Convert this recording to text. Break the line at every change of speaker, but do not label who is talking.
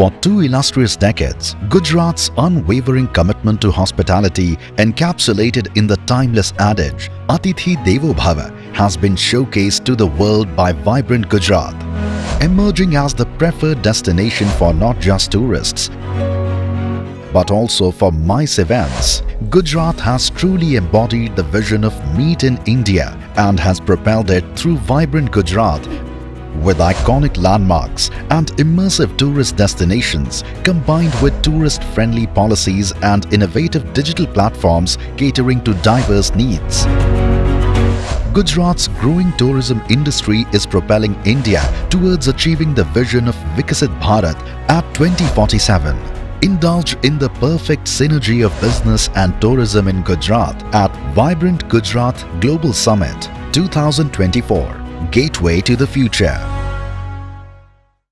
For two illustrious decades, Gujarat's unwavering commitment to hospitality encapsulated in the timeless adage Atithi Devo Bhava has been showcased to the world by Vibrant Gujarat, emerging as the preferred destination for not just tourists but also for MICE events. Gujarat has truly embodied the vision of Meet in India and has propelled it through Vibrant Gujarat with iconic landmarks and immersive tourist destinations combined with tourist-friendly policies and innovative digital platforms catering to diverse needs. Gujarat's growing tourism industry is propelling India towards achieving the vision of Viksit Bharat at 2047. Indulge in the perfect synergy of business and tourism in Gujarat at Vibrant Gujarat Global Summit 2024 Gateway to the Future.